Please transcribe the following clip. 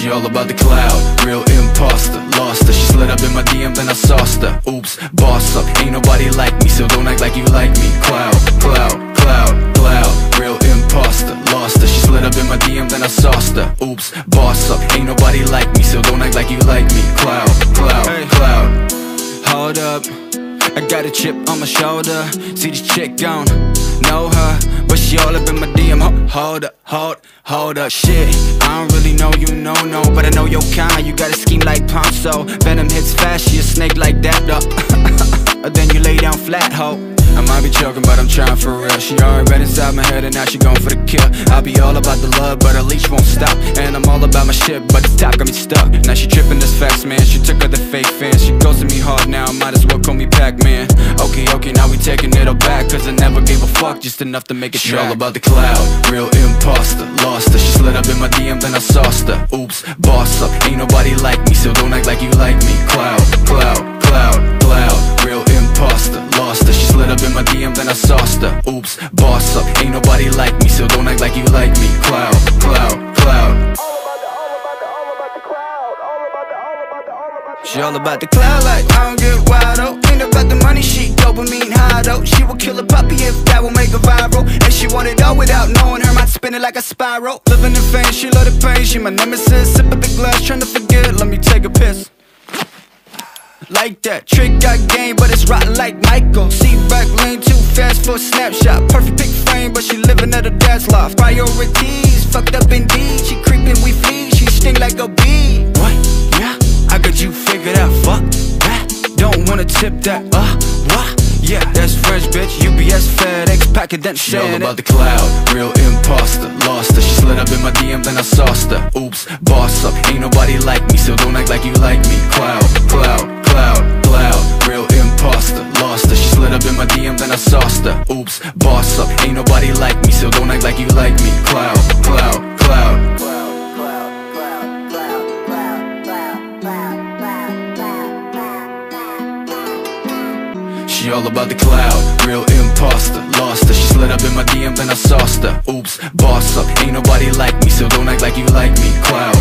She all about the cloud, real imposter Lost her, she slid up in my DM then I sauced her. Oops, boss up, ain't nobody like me So don't act like you like me. Cloud, cloud, cloud, cloud. Real imposter, lost her She slid up in my DM then I sauced her. Oops, boss up, ain't nobody like me So don't act like you like me. Cloud, cloud, Hey. cloud. Hold up, I got a chip on my shoulder. See this chick gone, know her, but she all up in my DM. Ho- Hold up, hold, hold up, shit. I don't really know you, no, no, but I know your kind. You got a scheme like Ponzo. Venom hits fast, she a snake like that, though. then you lay down flat, ho. I might be joking, but I'm trying for real. She already read inside my head, and now she going for the kill. I'll be all about the love, but her leash won't stop. And I'm all about my shit, but the top got me stuck. Now she tripping this fast, man. She took her the fake fans. Taking back, cause I never gave a fuck, just enough to make it She track. all about the cloud, real imposter Lost her, she slid up in my DM then I sauced her. Oops, boss up, ain't nobody like me So don't act like you like me. Cloud, cloud, cloud, cloud. Real imposter Lost her, she slid up in my DM then I sauced her. Oops, boss up, ain't nobody like me So don't act like you like me. Cloud, cloud, cloud. She all about the cloud like I don't get wild oh Ain't about the money, she dopamine spinning like a spiral Living in fame, she love the pain, she my nemesis Sip of the glass, trying to forget, let me take a piss like that. Trick got game, but it's rotten like Michael. See back lane too fast for a snapshot. Perfect pick frame, but she living at her dad's loft. Priorities fucked up indeed. She creeping, we flee. She sting like a bee. What? Yeah, I got you figured out. Fuck that. Don't wanna tip that. What? Yeah, that's French bitch. UPS, FedEx, packet that She all shit. about the cloud, real imposter Lost her, she slid up in my DM then I sauced her. Oops, boss up, ain't nobody like me So don't act like you like me. Cloud, cloud, cloud, cloud. Real imposter Lost her, she slid up in my DM then I sauced her. Oops, boss up, ain't nobody like me So don't act like you like me. Cloud, She all about the cloud, real imposter. Lost her, she slid up in my DM then I sauced her. Oops, boss up, ain't nobody like me So don't act like you like me. Cloud,